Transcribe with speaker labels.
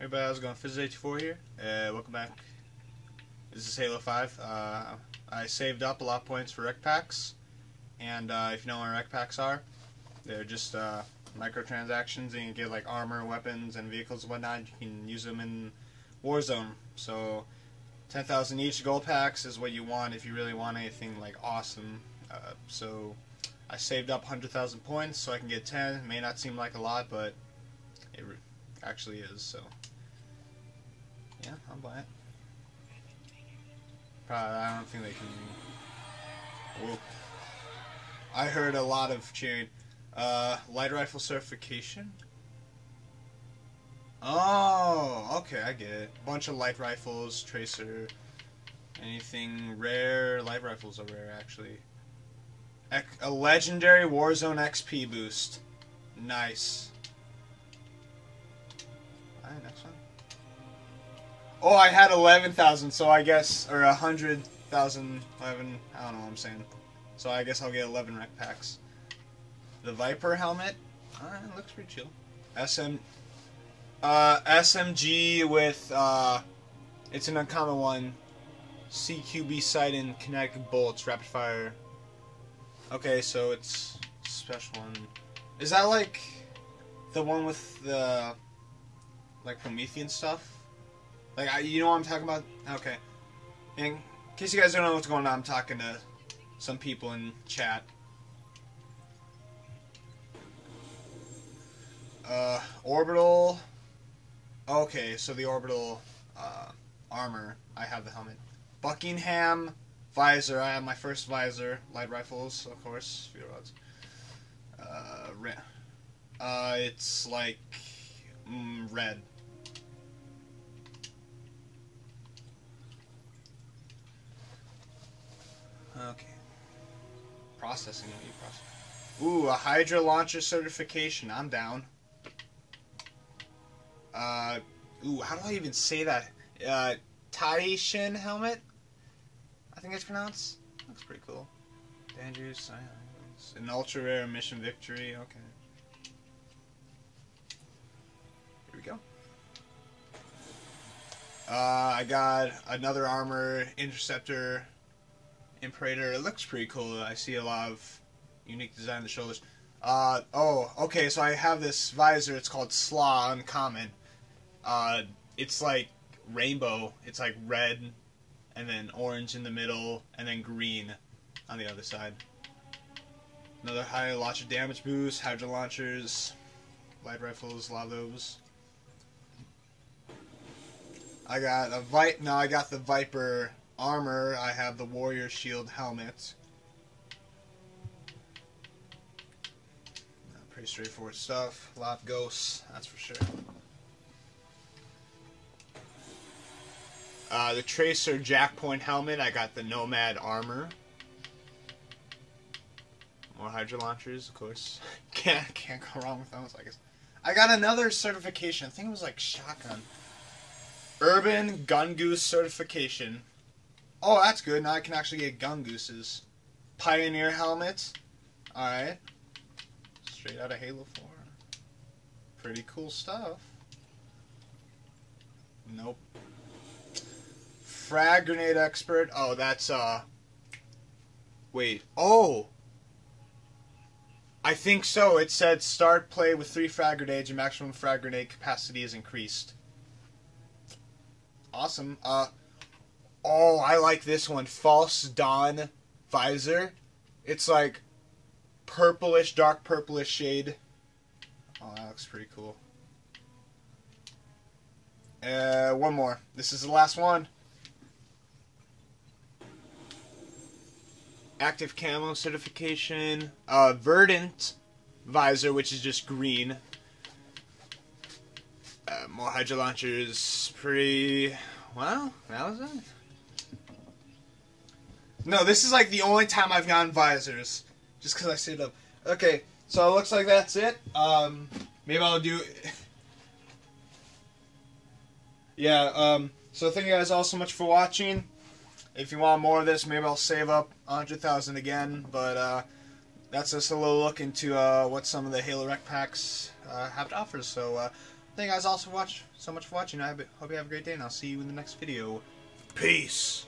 Speaker 1: Everybody, how's it going? Fizz84 here. Uh, welcome back. This is Halo 5. Uh, I saved up a lot of points for REQ packs, and uh, if you know what REQ packs are, they're just uh, microtransactions, and you get like armor, weapons, and vehicles and whatnot. You can use them in Warzone. So, 10,000 each gold packs is what you want if you really want anything like awesome. Uh, so, I saved up 100,000 points so I can get 10. It may not seem like a lot, but it actually is. So. Yeah, I'll buy it. Probably, I don't think they can. I heard a lot of cheering. Uh, light rifle certification. Oh, okay, I get it. Bunch of light rifles, tracer, anything rare. Light rifles are rare, actually. A legendary Warzone XP boost. Nice. Alright, next one. Oh, I had 11,000, so I guess, or 100,000, 11, I don't know what I'm saying. So I guess I'll get 11 REQ packs. The Viper helmet, alright, looks pretty chill. SM, uh, SMG with, uh, it's an uncommon one. CQB sight and kinetic bolts, rapid fire. Okay, so it's special one. Is that like the one with the, like Promethean stuff? Like, I, you know what I'm talking about? Okay. in case you guys don't know what's going on, I'm talking to some people in chat. Uh, orbital. Okay, so the orbital uh, armor. I have the helmet. Buckingham visor. I have my first visor. Light rifles, of course. rods. Uh, uh, it's like mm, red. Okay. Processing, what you process? Ooh, a Hydra launcher certification. I'm down. Uh, ooh, how do I even say that? Uh, Taishin helmet? I think it's pronounced. Looks pretty cool. Dangerous. An ultra rare mission victory. Okay. Uh, I got another armor interceptor Imperator. It looks pretty cool. I see a lot of unique design on the shoulders. Uh, oh, okay, so I have this visor. It's called Slaw Uncommon. Uh, it's like rainbow. It's like red, and then orange in the middle, and then green on the other side. Another high launcher damage boost, Hydra launchers, light rifles, those. I got a Vi- no, I got the Viper armor, I have the Warrior Shield helmet. Pretty straightforward stuff. A lot of ghosts, that's for sure. Uh, the Tracer Jackpoint helmet, I got the Nomad armor. More Hydra launchers, of course. can't can't go wrong with those, I guess. I got another certification. I think it was like shotgun. Urban Gungoose certification. Oh, that's good. Now I can actually get Gungooses. Pioneer helmets. Alright. Straight out of Halo 4. Pretty cool stuff. Nope. Frag grenade expert. Oh, that's, uh... Wait. Oh! I think so. It said start play with three frag grenades. Your maximum frag grenade capacity is increased. Awesome. Uh, Oh, I like this one. False Dawn visor. It's like purplish, dark purplish shade. Oh, that looks pretty cool. Uh, one more. This is the last one. Active camo certification. Uh, Verdant visor, which is just green. Uh, more Hydra launchers. Pretty. Well, that was it. No, this is like the only time I've gotten visors. Just because I saved up. Okay, so it looks like that's it. Um, maybe I'll do... yeah, um, so thank you guys all so much for watching. If you want more of this, maybe I'll save up 100,000 again. But uh, that's just a little look into uh, what some of the Halo REQ packs uh, have to offer. So uh, Thank you guys all so much, so much for watching. I hope you have a great day, and I'll see you in the next video. Peace.